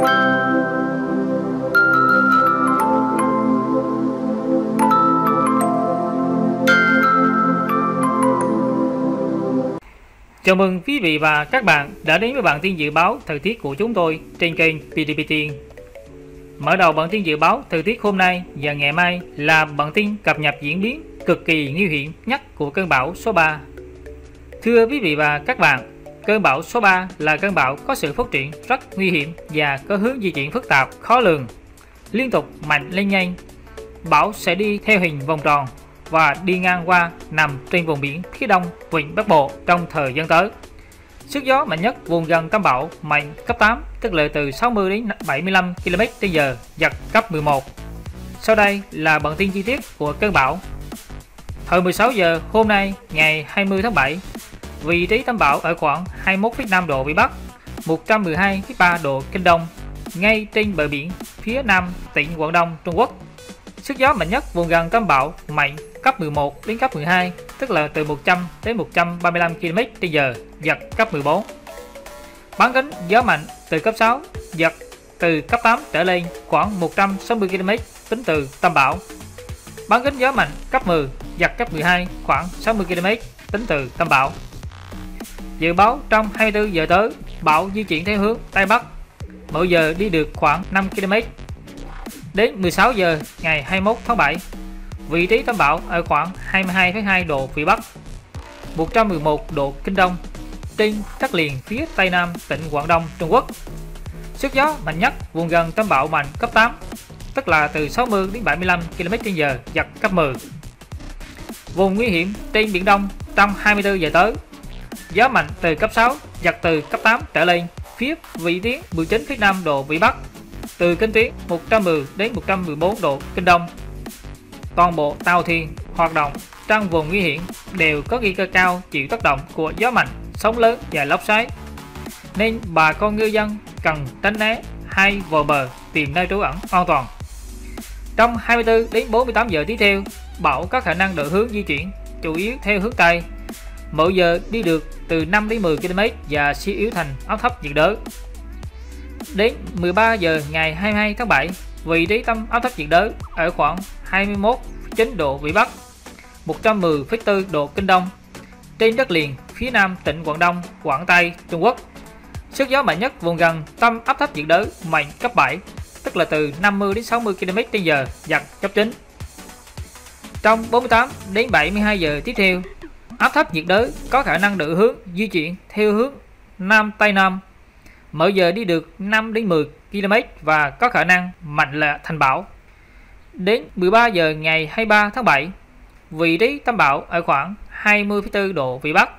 Chào mừng quý vị và các bạn đã đến với bản tin dự báo thời tiết của chúng tôi trên kênh PDP Mở đầu bản tin dự báo thời tiết hôm nay và ngày mai là bản tin cập nhật diễn biến cực kỳ nguy hiểm nhất của cơn bão số 3. Thưa quý vị và các bạn, cơn bão số 3 là cơn bão có sự phát triển rất nguy hiểm và có hướng di chuyển phức tạp, khó lường, liên tục mạnh lên nhanh. Bão sẽ đi theo hình vòng tròn và đi ngang qua nằm trên vùng biển phía đông vịnh Bắc Bộ trong thời gian tới. Sức gió mạnh nhất vùng gần tâm bão mạnh cấp 8, tức là từ 60 đến 75 km/h, giật cấp 11. Sau đây là bản tin chi tiết của cơn bão. Hồi 16 giờ hôm nay, ngày 20 tháng 7, vị trí tâm bão ở khoảng 21,5 độ vĩ Bắc, 112,3 độ kinh Đông, ngay trên bờ biển phía nam tỉnh Quảng Đông, Trung Quốc. Sức gió mạnh nhất vùng gần tâm bão mạnh cấp 11 đến cấp 12, tức là từ 100 đến 135 km/h, giật cấp 14. Bán kính gió mạnh từ cấp 6, giật từ cấp 8 trở lên khoảng 160 km tính từ tâm bão. Bán kính gió mạnh cấp 10, giật cấp 12 khoảng 60 km tính từ tâm bão. Dự báo trong 24 giờ tới, bão di chuyển theo hướng Tây Bắc, mỗi giờ đi được khoảng 5 km. Đến 16 giờ ngày 21 tháng 7, Vị trí tâm bão ở khoảng 22,2 độ Vĩ Bắc, 111 độ Kinh Đông, trên đất liền phía Tây Nam tỉnh Quảng Đông, Trung Quốc. Sức gió mạnh nhất vùng gần tâm bão mạnh cấp 8, tức là từ 60 đến 75 km/h, giật cấp 10. Vùng nguy hiểm trên Biển Đông trong 24 giờ tới, gió mạnh từ cấp 6, giật từ cấp 8 trở lên, phía vị tuyến 19 phía Nam độ Vĩ Bắc, từ kinh tuyến 110 đến 114 độ Kinh Đông, toàn bộ tàu thuyền hoạt động trong vùng nguy hiểm đều có nguy cơ cao chịu tác động của gió mạnh, sóng lớn và lốc xoáy. Nên bà con ngư dân cần tránh né hay vào bờ tìm nơi trú ẩn an toàn. Trong 24 đến 48 giờ tiếp theo, bão có khả năng đổi hướng di chuyển chủ yếu theo hướng Tây. Mỗi giờ đi được từ 5 đến 10 km và suy yếu thành áp thấp nhiệt đới. Đến 13 giờ ngày 22 tháng 7, vị trí tâm áp thấp nhiệt đới ở khoảng 21,9 độ Vĩ Bắc, 110,4 độ Kinh Đông, trên đất liền phía nam tỉnh Quảng Đông, Quảng Tây, Trung Quốc. Sức gió mạnh nhất vùng gần tâm áp thấp nhiệt đới mạnh cấp 7, tức là từ 50 đến 60 km/h, giật cấp 9. Trong 48 đến 72 giờ tiếp theo, áp thấp nhiệt đới có khả năng đổi hướng di chuyển theo hướng Nam Tây Nam, mỗi giờ đi được 5 đến 10 km và có khả năng mạnh là thành bão. Đến 13 giờ ngày 23 tháng 7, vị trí tâm bão ở khoảng 20,4 độ Vĩ Bắc,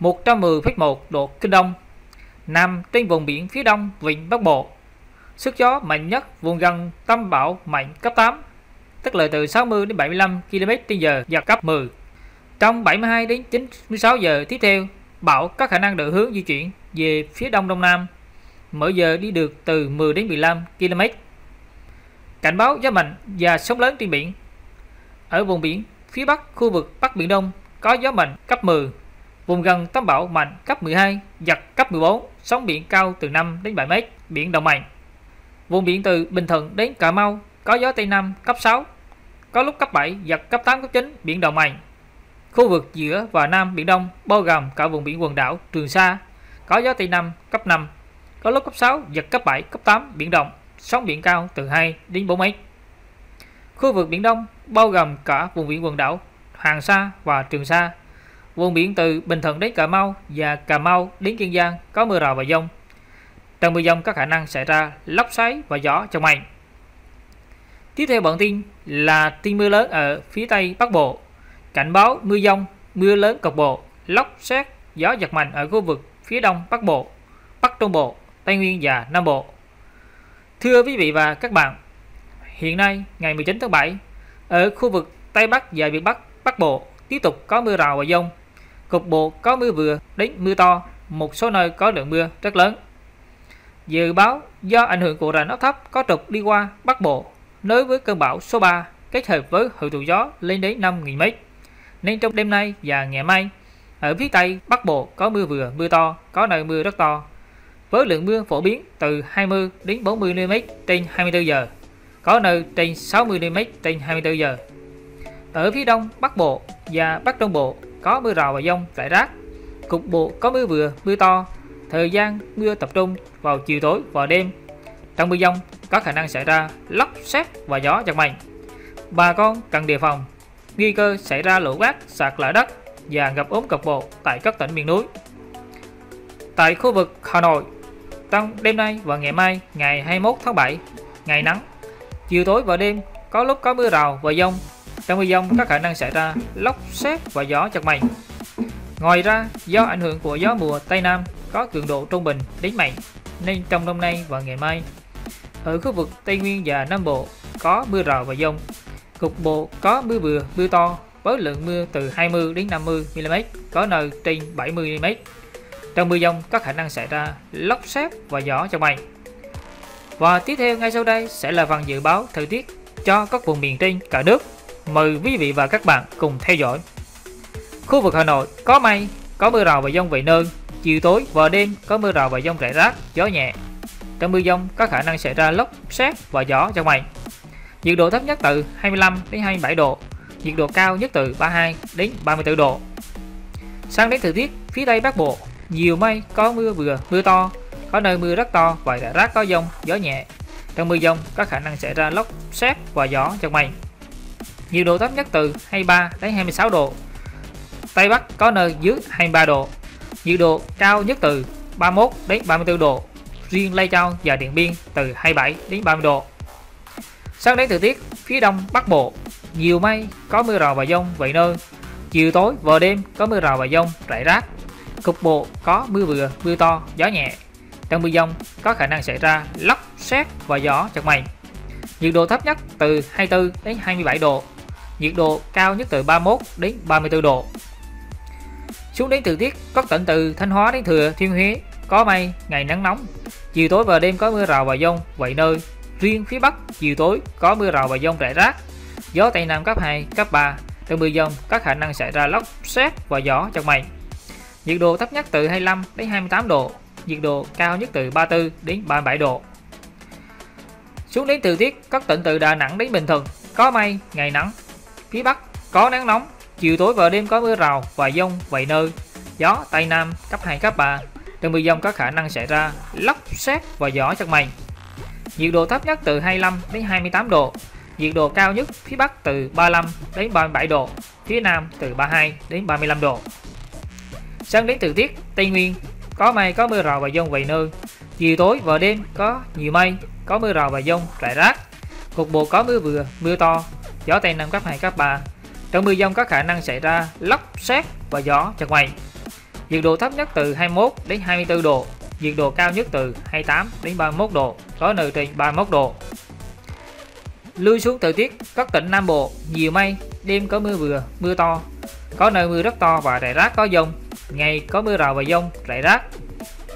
110,1 độ Kinh Đông, nằm trên vùng biển phía đông vịnh Bắc Bộ. Sức gió mạnh nhất vùng gần tâm bão mạnh cấp 8, tức là từ 60 đến 75 km/h giật cấp 10. Trong 72 đến 96 giờ tiếp theo, bão có khả năng đổi hướng di chuyển về phía đông đông nam, mỗi giờ đi được từ 10 đến 15 km cảnh báo gió mạnh và sóng lớn trên biển. Ở vùng biển phía bắc khu vực Bắc Biển Đông có gió mạnh cấp 10, vùng gần tâm bão mạnh cấp 12, giật cấp 14, sóng biển cao từ 5 đến 7 m, biển động mạnh. Vùng biển từ Bình Thuận đến Cà Mau có gió Tây Nam cấp 6, có lúc cấp 7, giật cấp 8, cấp 9, biển động mạnh. Khu vực giữa và Nam Biển Đông bao gồm cả vùng biển quần đảo Trường Sa, có gió Tây Nam cấp 5, có lúc cấp 6, giật cấp 7, cấp 8, biển động sóng biển cao từ 2 đến 4 mét. Khu vực Biển Đông bao gồm cả vùng biển quần đảo Hoàng Sa và Trường Sa, vùng biển từ Bình Thuận đến Cà Mau và Cà Mau đến Kiên Giang có mưa rào và dông. Trong mưa dông có khả năng xảy ra lốc xoáy và gió trong mạnh. Tiếp theo bản tin là tin mưa lớn ở phía Tây Bắc Bộ. Cảnh báo mưa dông, mưa lớn cục bộ, lốc xét, gió giật mạnh ở khu vực phía Đông Bắc Bộ, Bắc Trung Bộ, Tây Nguyên và Nam Bộ. Thưa quý vị và các bạn, hiện nay ngày 19 tháng 7, ở khu vực Tây Bắc và Việt Bắc, Bắc Bộ tiếp tục có mưa rào và dông. Cục bộ có mưa vừa đến mưa to, một số nơi có lượng mưa rất lớn. Dự báo do ảnh hưởng của rãnh áp thấp có trục đi qua Bắc Bộ nối với cơn bão số 3 kết hợp với hội tụ gió lên đến 5.000 m. Nên trong đêm nay và ngày mai, ở phía Tây Bắc Bộ có mưa vừa, mưa to, có nơi mưa rất to, với lượng mưa phổ biến từ 20 đến 40 mm trên 24 giờ, có nơi trên 60 mm trên 24 giờ. Ở phía đông Bắc Bộ và Bắc Đông Bộ có mưa rào và dông rải rác, cục bộ có mưa vừa, mưa to. Thời gian mưa tập trung vào chiều tối và đêm. Trong mưa dông có khả năng xảy ra lốc xét và gió giật mạnh. Bà con cần đề phòng nguy cơ xảy ra lũ quét, sạt lở đất và ngập úng cục bộ tại các tỉnh miền núi. Tại khu vực Hà Nội, trong đêm nay và ngày mai ngày 21 tháng 7, ngày nắng. Chiều tối và đêm có lúc có mưa rào và dông. Trong mưa dông có khả năng xảy ra lốc xét và gió giật mạnh. Ngoài ra, do ảnh hưởng của gió mùa Tây Nam có cường độ trung bình đến mạnh, nên trong hôm nay và ngày mai, ở khu vực Tây Nguyên và Nam Bộ có mưa rào và dông. Cục bộ có mưa vừa, mưa to với lượng mưa từ 20 đến 50 mm, có nơi trên 70 mm. Trong mưa dông có khả năng xảy ra lốc xét và gió trong mạnh. Và tiếp theo ngay sau đây sẽ là phần dự báo thời tiết cho các vùng miền trên cả nước. Mời quý vị và các bạn cùng theo dõi. Khu vực Hà Nội có mây, có mưa rào và dông vài nơi. Chiều tối và đêm có mưa rào và dông rải rác, gió nhẹ. Trong mưa dông có khả năng xảy ra lốc xét và gió trong mạnh. Nhiệt độ thấp nhất từ 25 đến 27 độ, nhiệt độ cao nhất từ 32 đến 34 độ. Sang đến thời tiết phía Tây Bắc Bộ, nhiều mây, có mưa vừa, mưa to, có nơi mưa rất to và rải rác có dông, gió nhẹ. Trong mưa dông có khả năng xảy ra lốc, xét và gió giật mạnh. Nhiệt độ thấp nhất từ 23 đến 26 độ. Tây Bắc có nơi dưới 23 độ. Nhiệt độ cao nhất từ 31 đến 34 độ. Riêng Lai Châu và Điện Biên từ 27 đến 30 độ sáng đến thời tiết phía đông bắc bộ, nhiều mây, có mưa rào và dông vài nơi. Chiều tối và đêm có mưa rào và dông rải rác. Cục bộ có mưa vừa, mưa to, gió nhẹ. Trong mưa dông có khả năng xảy ra lốc, xét và gió giật mạnh. Nhiệt độ thấp nhất từ 24 đến 27 độ. Nhiệt độ cao nhất từ 31 đến 34 độ. Xuống đến thời tiết các tỉnh từ Thanh Hóa đến Thừa Thiên Huế có mây, ngày nắng nóng. Chiều tối và đêm có mưa rào và dông vài nơi. Riêng phía Bắc chiều tối có mưa rào và dông rải rác. Gió Tây Nam cấp 2, cấp 3. Trong mưa dông có khả năng xảy ra lốc, xét và gió giật mạnh. Nhiệt độ thấp nhất từ 25 đến 28 độ, nhiệt độ cao nhất từ 34 đến 37 độ. Xuống đến thời tiết các tỉnh từ Đà Nẵng đến Bình Thuận có mây, ngày nắng. Phía Bắc có nắng nóng, chiều tối và đêm có mưa rào và dông vài nơi. Gió Tây Nam cấp 2, cấp 3. Trong mưa dông có khả năng xảy ra lốc, xét và gió giật mạnh. Nhiệt độ thấp nhất từ 25 đến 28 độ, nhiệt độ cao nhất phía Bắc từ 35 đến 37 độ, phía Nam từ 32 đến 35 độ. Sang đến thời tiết Tây Nguyên, có mây có mưa rào và dông vài nơi, chiều tối và đêm có nhiều mây, có mưa rào và dông rải rác, cục bộ có mưa vừa, mưa to, gió Tây Nam cấp 2, cấp 3. Trong mưa dông có khả năng xảy ra lốc, xét và gió giật mạnh. Nhiệt độ thấp nhất từ 21 đến 24 độ, nhiệt độ cao nhất từ 28 đến 31 độ, có nơi trên 31 độ. Lui xuống thời tiết các tỉnh Nam Bộ, nhiều mây, đêm có mưa vừa, mưa to, có nơi mưa rất to và rải rác có dông, ngày có mưa rào và dông, rải rác.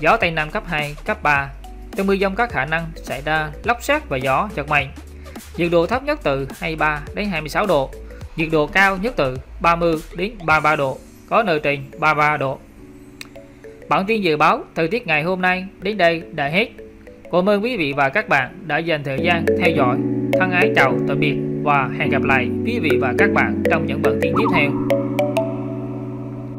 Gió Tây Nam cấp 2, cấp 3. Trong mưa dông có khả năng xảy ra lốc xét và gió giật mạnh. Nhiệt độ thấp nhất từ 23 đến 26 độ, nhiệt độ cao nhất từ 30 đến 33 độ, có nơi trên 33 độ. Bản tin dự báo, thời tiết ngày hôm nay đến đây đã hết. Cảm ơn quý vị và các bạn đã dành thời gian theo dõi. Thân ái chào tạm biệt và hẹn gặp lại quý vị và các bạn trong những bản tin tiếp theo.